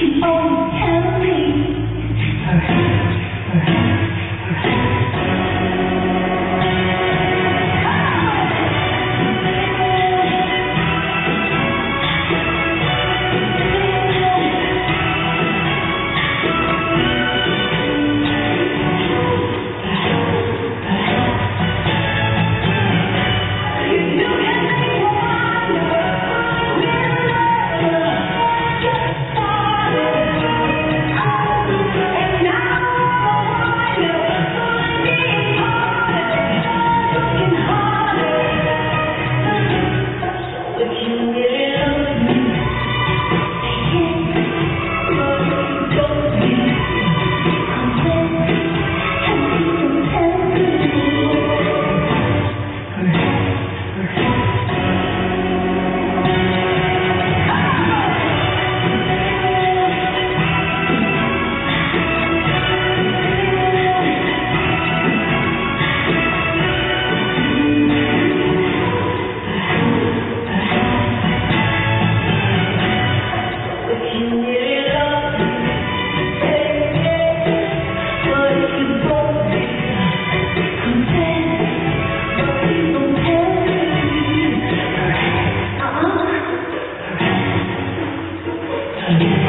keep on telling me. Thank you.